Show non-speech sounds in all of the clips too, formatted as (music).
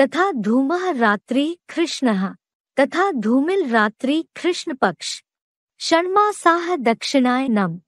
तथा धूमः रात्रि कृष्णः, तथा धूमिल रात्रि कृष्ण पक्ष। षण्मासाह दक्षिणायनम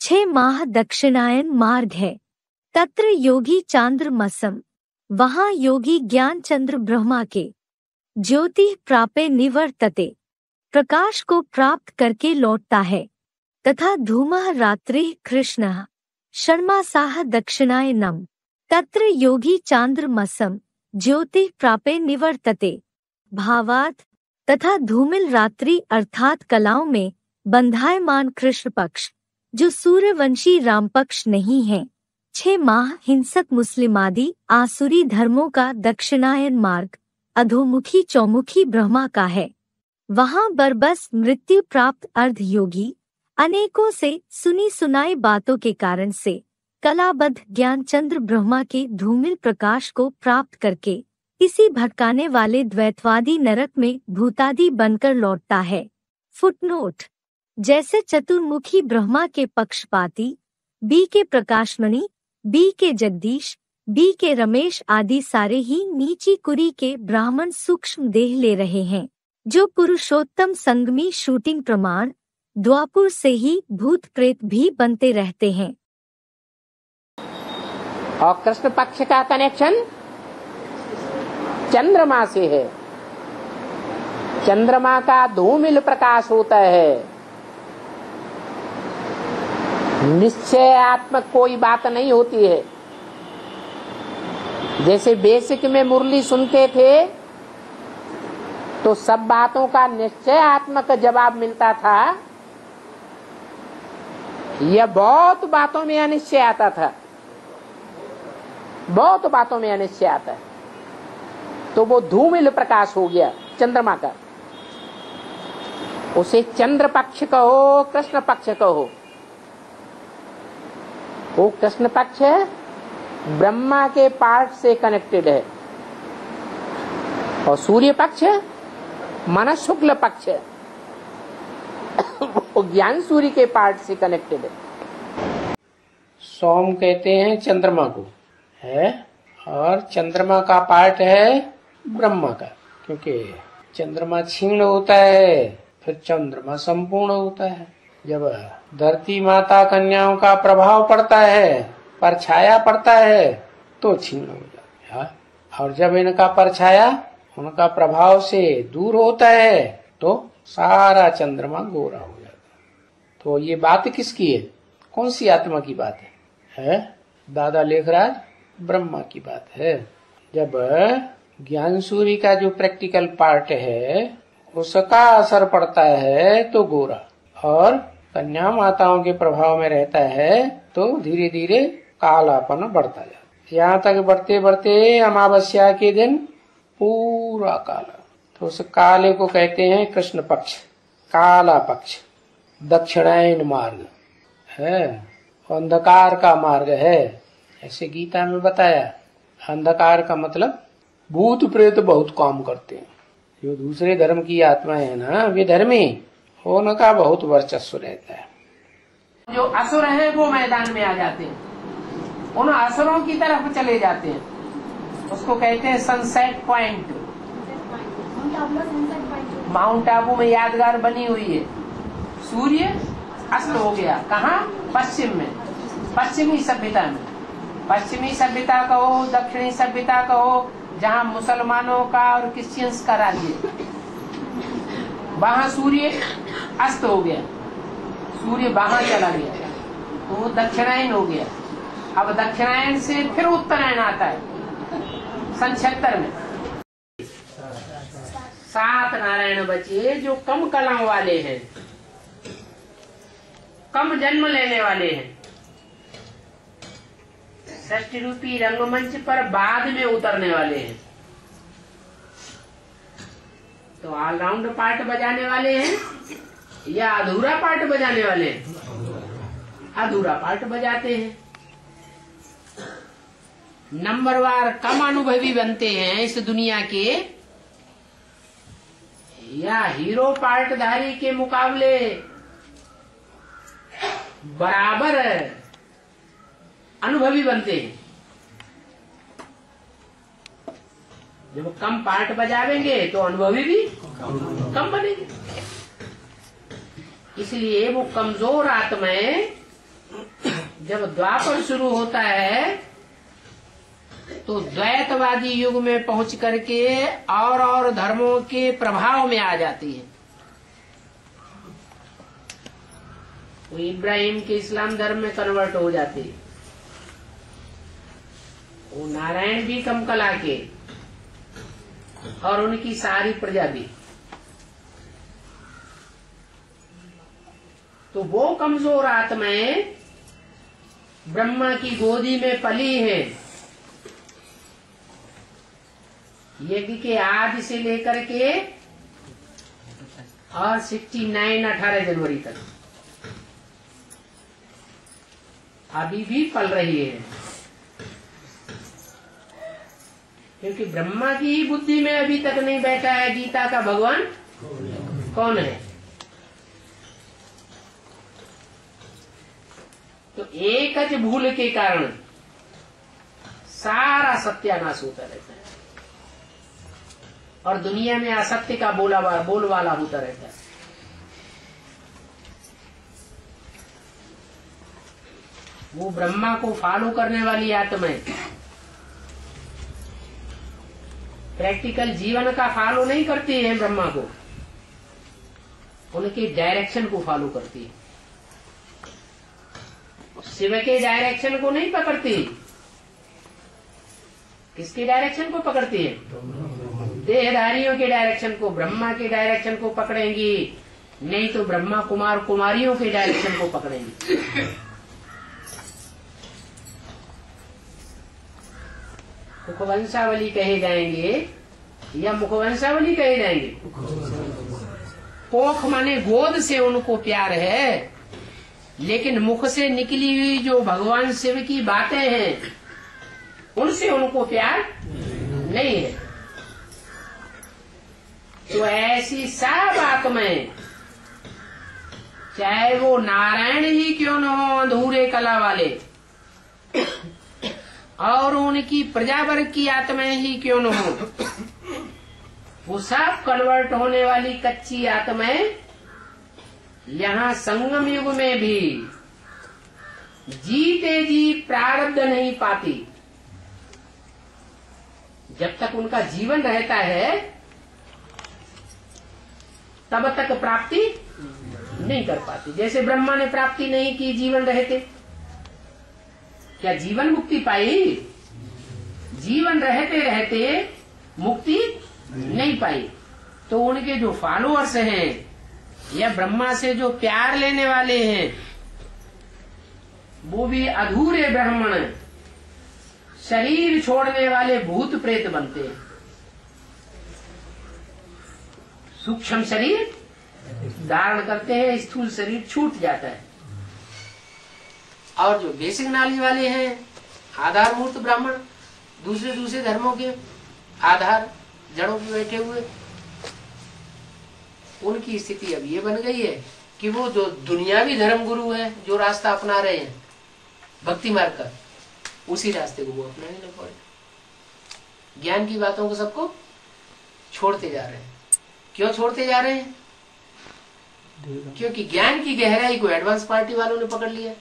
छह माह दक्षिणायन मार्ग है। तत्र योगी चांद्र मसम। वहाँ योगी ज्ञान चंद्र ब्रह्मा के। ज्योति प्रापे निवर्तते। प्रकाश को प्राप्त करके लौटता है। तथा धूमः रात्रि कृष्ण। षण्मासाह दक्षिणायनम तत्र योगी चांद्र मसम। ज्योति प्रापे निवर्तते। भावात तथा धूमिल रात्रि अर्थात कलाओं में बंधायमान कृष्ण पक्ष, जो सूर्यवंशी राम पक्ष नहीं है, छह माह हिंसक मुस्लिम आदि आसुरी धर्मों का दक्षिणायन मार्ग, अधोमुखी चौमुखी ब्रह्मा का है। वहाँ बरबस मृत्यु प्राप्त अर्ध योगी अनेकों से सुनी सुनाई बातों के कारण से कलाबद्ध ज्ञान चंद्र ब्रह्मा के धूमिल प्रकाश को प्राप्त करके, इसी भटकाने वाले द्वैतवादी नरक में भूतादि बनकर लौटता है। फुटनोट। जैसे चतुर्मुखी ब्रह्मा के पक्षपाती, बी के प्रकाशमणि, बी के जगदीश, बी के रमेश आदि सारे ही नीची कुरी के ब्राह्मण सूक्ष्म देह ले रहे हैं, जो पुरुषोत्तम संगमी शूटिंग प्रमाण, द्वापुर से ही भूत प्रेत भी बनते रहते हैं। और कृष्ण पक्ष का कनेक्शन चंद्रमा से है। चंद्रमा का धूमिल प्रकाश होता है। निश्चयात्मक कोई बात नहीं होती है। जैसे बेसिक में मुरली सुनते थे तो सब बातों का निश्चयात्मक जवाब मिलता था। यह बहुत बातों में अनिश्चय आता था। बहुत बातों में अनिश्चय आता है। तो वो धूमिल प्रकाश हो गया, चंद्रमा का। उसे चंद्र पक्ष कहो, कृष्ण पक्ष कहो। वो कृष्ण पक्ष है, ब्रह्मा के पार्ट से कनेक्टेड है। और सूर्य पक्ष मन शुक्ल पक्ष है। वो ज्ञान सूर्य के पार्ट से कनेक्टेड है। सोम कहते हैं चंद्रमा को। है और चंद्रमा का पार्ट है ब्रह्मा का क्योंकि चंद्रमा क्षीण होता है फिर चंद्रमा संपूर्ण होता है। जब धरती माता कन्याओं का प्रभाव पड़ता है परछाया पड़ता है तो छीन हो जाता है। और जब इनका परछाया उनका प्रभाव से दूर होता है तो सारा चंद्रमा गोरा हो जाता है। तो ये बात किसकी है? कौन सी आत्मा की बात है, है? दादा लेखराज? ब्रह्मा की बात है। जब ज्ञान सूर्य का जो प्रैक्टिकल पार्ट है उसका असर पड़ता है तो गोरा, और कन्या माताओं के प्रभाव में रहता है तो धीरे धीरे कालापन बढ़ता जाता यहाँ तक बढ़ते बढ़ते अमावस्या के दिन पूरा काला तो उस काले को कहते हैं कृष्ण पक्ष, काला पक्ष, दक्षिणायन मार्ग है, अंधकार का मार्ग है। ऐसे गीता में बताया, अंधकार का मतलब भूत प्रेत बहुत काम करते हैं। जो दूसरे धर्म की आत्मा है ना, वे धर्मी उनका बहुत वर्चस्व रहता है। जो असुर है, वो मैदान में आ जाते हैं। उन असुरों की तरफ़ चले जाते हैं। उसको कहते हैं सनसेट पॉइंट माउंट आबू में यादगार बनी हुई है। सूर्य अस्त हो गया। कहा? पश्चिम में। पश्चिमी सभ्यता में। पश्चिमी सभ्यता कहो, दक्षिणी सभ्यता कहो, जहाँ मुसलमानों का और क्रिश्चियंस का राज्य वहाँ सूर्य अस्त हो गया। सूर्य वहाँ चला गया। तो वो दक्षिणायन हो गया। अब दक्षिणायन से फिर उत्तरायण आता है। सन में। सात नारायण बचे जो कम कलाओं वाले हैं, कम जन्म लेने वाले हैं। षष्टि रूपी रंगमंच पर बाद में उतरने वाले हैं। तो ऑलराउंड पार्ट बजाने वाले हैं या अधूरा पार्ट बजाने वाले हैं? अधूरा पार्ट बजाते हैं। नंबरवार कम अनुभवी बनते हैं इस दुनिया के। या हीरो पार्टधारी के मुकाबले बराबर अनुभवी बनते हैं। जब कम पार्ट बजावेंगे तो अनुभवी भी कम बनेंगे। इसलिए वो कमज़ोर आत्माएँ जब द्वापर शुरू होता है तो द्वैतवादी युग में पहुँच करके और और धर्मों के प्रभाव में आ जाती है। वो इब्राहिम के इस्लाम धर्म में कन्वर्ट हो जाती है। वो नारायण भी कम कला के और उनकी सारी प्रजा भी। तो वो कमज़ोर आत्माएँ ब्रह्मा की गोदी में पली हैं। यज्ञ के आदि से लेकर के और सिक्सटी नाइन अठारह जनवरी तक। अभी भी पल रही है। क्योंकि ब्रह्मा की ही बुद्धि में अभी तक नहीं बैठा है गीता का भगवान। कौन है? तो एक भूल के कारण सारा सत्यानाश होता रहता है। और दुनिया में असत्य का बोला बोल वाला होता रहता है। वो ब्रह्मा को फॉलो करने वाली आत्माएँ प्रैक्टिकल जीवन का फॉलो नहीं करती है ब्रह्मा को। उनके डायरेक्शन को फॉलो करती है। शिव के डायरेक्शन को नहीं पकड़ती किसके डायरेक्शन को पकड़ती है? देहधारियों के डायरेक्शन को, ब्रह्मा के डायरेक्शन को पकड़ेंगी। नहीं तो ब्रह्मा कुमार कुमारियों के डायरेक्शन को पकड़ेंगी। मुखवंशावली कहे जाएँगे, या मुखवंशावली कहे जाएँगे? पोख माने गोद से उनको प्यार है, लेकिन मुख से निकली हुई जो भगवान शिव की बातें हैं, उनसे उनको प्यार नहीं है। तो ऐसी सब आत्माएँ, चाहे वो नारायण ही क्यों न हो, अधूरे कला वाले और उनकी प्रजा वर्ग की आत्माएँ ही क्यों न हो? वो सब कन्वर्ट होने वाली कच्ची आत्माएँ यहाँ संगम युग में भी जीते जी प्रारब्ध नहीं पाती। जब तक उनका जीवन रहता है, तब तक प्राप्ति नहीं कर पाती। जैसे ब्रह्मा ने प्राप्ति नहीं की, जीवन रहते। क्या जीवन मुक्ति पाई? जीवन रहते रहते मुक्ति नहीं पाई। तो उनके जो फॉलोअर्स हैं, या ब्रह्मा से जो प्यार लेने वाले हैं, वो भी अधूरे ब्राह्मण। शरीर छोड़ने वाले भूत प्रेत बनते हैं। सूक्ष्म शरीर धारण करते हैं, स्थूल शरीर छूट जाता है। और जो बेसिक नॉलेज वाले हैं, आधार मूर्त ब्राह्मण, दूसरे दूसरे धर्मों के आधार जड़ों पे बैठे हुए, उनकी स्थिति अब ये बन गई है कि वो जो दुनियावी धर्म गुरु है, जो रास्ता अपना रहे हैं, भक्ति मार्ग का, उसी रास्ते को वो अपना अपनाने लग पड़े। ज्ञान की बातों को सबको छोड़ते जा रहे हैं। क्यों छोड़ते जा रहे हैं? क्योंकि ज्ञान की गहराई को एडवांस पार्टी वालों ने पकड़ लिया।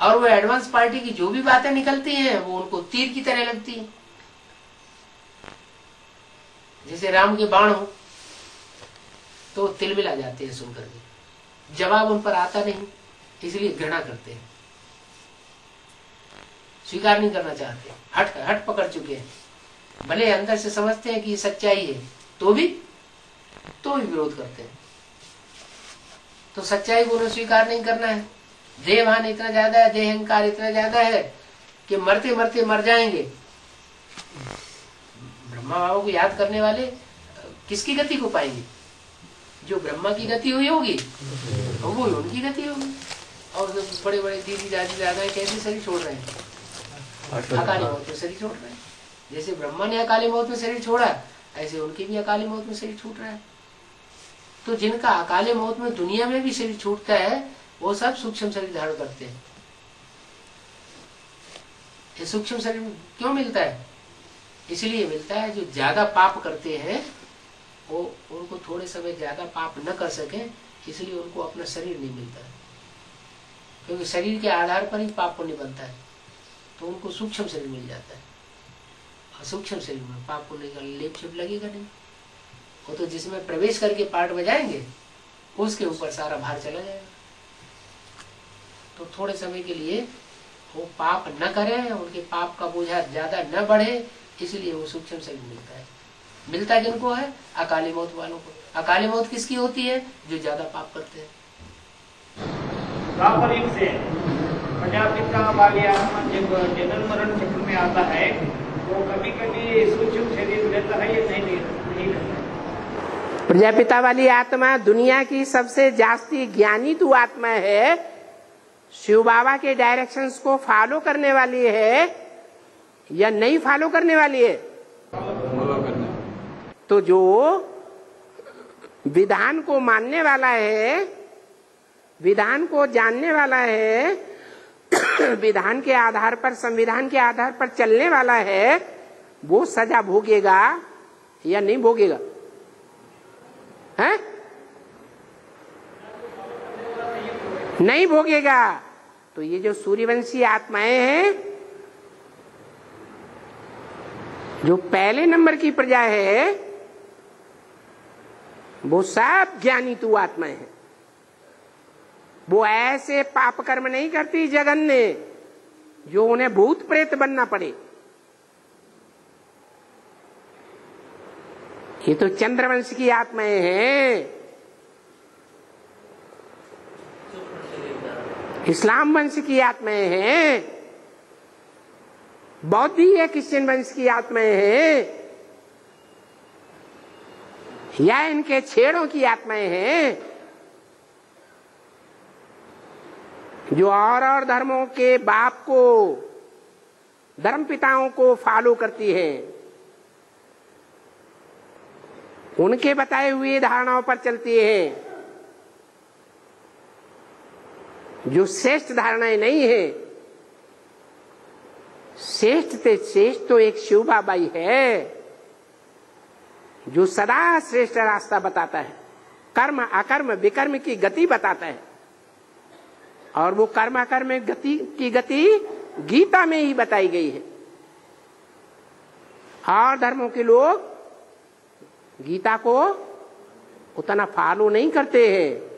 और वो एडवांस पार्टी की जो भी बातें निकलती हैं, वो उनको तीर की तरह लगती है। जैसे राम के बाण हो तो तिल मिला जाते हैं सुनकर के। जवाब उन पर आता नहीं, इसलिए घृणा करते हैं। स्वीकार नहीं करना चाहते। हट हट पकड़ चुके हैं। भले अंदर से समझते हैं कि ये सच्चाई है तो भी तो भी विरोध करते हैं। तो सच्चाई को उन्हें स्वीकार नहीं करना है। देहभान इतना ज़्यादा है देह अहंकार इतना ज़्यादा है कि मरते मरते मर जाएँगे। ब्रह्मा बाबा को याद करने वाले किसकी गति को पाएँगे? जो ब्रह्मा की गति हुई होगी वो उनकी गति होगी। और जो बड़े बड़े दीदी दादी दादा कैसे शरीर छोड़ रहे हैं? अकाली मौत में शरीर छोड़ रहे हैं। जैसे ब्रह्मा ने अकाली मौत में शरीर छोड़ा ऐसे उनके भी अकाली मौत में शरीर छूट रहा है। तो जिनका अकाली मौत में दुनिया में भी शरीर छूटता है वो सब सूक्ष्म शरीर धारण करते हैं। ये सूक्ष्म शरीर क्यों मिलता है? इसलिए मिलता है जो ज़्यादा पाप करते हैं, वो उनको थोड़े समय ज़्यादा पाप न कर सके, इसलिए उनको अपना शरीर नहीं मिलता क्योंकि शरीर के आधार पर ही पाप पुण्य बनता है तो उनको सूक्ष्म शरीर मिल जाता है। और सूक्ष्म शरीर में पाप पुण्य का लेप छिप लगेगा नहीं। वो तो जिसमें प्रवेश करके पार्ट बजाएँगे उसके ऊपर सारा भार चला जाएगा। तो थोड़े समय के लिए वो पाप न करें उनके पाप का बोझा ज़्यादा न बढ़े इसलिए वो सूक्ष्म शरीर मिलता है। मिलता किनको है? अकाली मौत वालों को। अकाली मौत किसकी होती है? जो ज़्यादा पाप करते हैं। से प्रजापिता वाली आत्मा जब मरण चक्र में आता है वो कभी कभी सूक्ष्म शरीर लेता है या नहीं नहीं प्रजापिता वाली आत्मा दुनिया की सबसे जास्ती ज्ञानी तू आत्मा है। शिव बाबा के डायरेक्शंस को फॉलो करने वाली है या नहीं फॉलो करने वाली है? तो जो विधान को मानने वाला है विधान को जानने वाला है (clears throat) विधान के आधार पर संविधान के आधार पर चलने वाला है वो सजा भोगेगा या नहीं भोगेगा? है? नहीं भोगेगा। तो ये जो सूर्यवंशी आत्माएँ हैं, जो पहले नंबर की प्रजा है, वो सब ज्ञानी तू आत्माएँ हैं। वो ऐसे पाप कर्म नहीं करती जगन ने जो उन्हें भूत प्रेत बनना पड़े। ये तो चंद्रवंश की आत्माएँ हैं। इस्लाम वंश की आत्माएँ हैं। बौद्धि है क्रिश्चियन वंश की आत्माएँ हैं। या इनके छेड़ों की आत्माएँ हैं। जो और और धर्मों के बाप को धर्म पिताओं को फॉलो करती है। उनके बताए हुए धारणाओं पर चलती है। जो श्रेष्ठ धारणाएँ नहीं है। श्रेष्ठ ते श्रेष्ठ तो एक शिव बाबाई है, जो सदा श्रेष्ठ रास्ता बताता है। कर्म अकर्म विकर्म की गति बताता है। और वो कर्म अकर्म गति की गति गीता में ही बताई गई है। और धर्मों के लोग गीता को उतना फॉलो नहीं करते हैं।